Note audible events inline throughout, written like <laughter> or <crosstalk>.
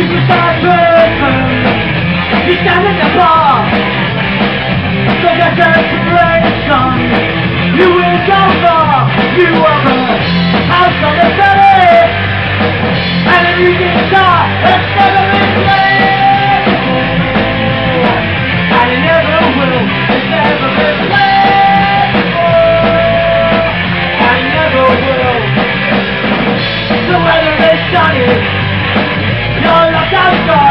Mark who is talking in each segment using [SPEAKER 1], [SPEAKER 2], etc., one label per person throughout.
[SPEAKER 1] si tu savais You ça ne t'a pas So that desperation You will go far You are the house of the valley And if you get It's never been played And never will It's never been never will no lo canto.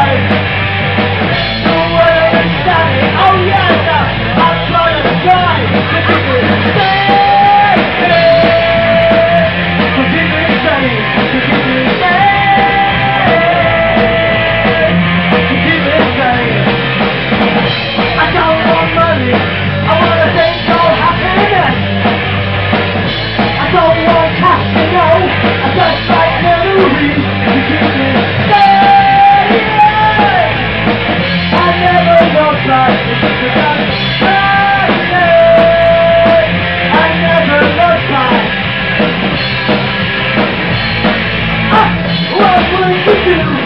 [SPEAKER 1] Thank <laughs> you.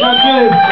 [SPEAKER 1] That's good.